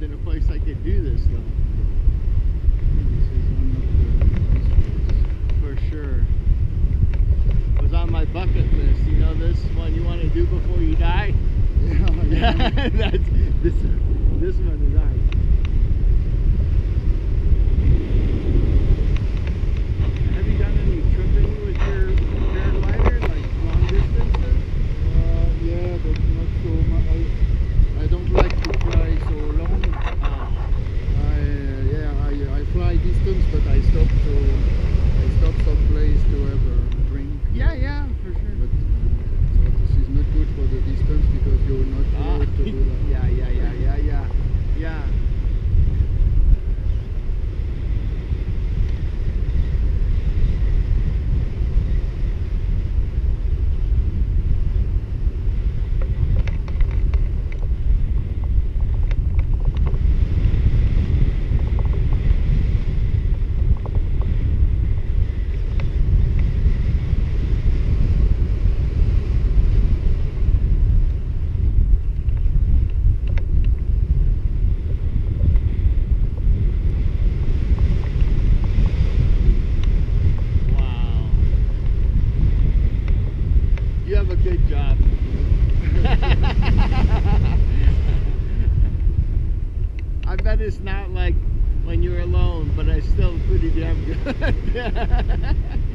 lived in a place I could do this though. For sure. It was on my bucket list, you know this one you want to do before you die? Yeah, yeah. that's this this one is on. fly distance, but I stopped to I stopped someplace to have a drink. Yeah, yeah. good job. I bet it's not like when you're alone, but I still pretty damn good.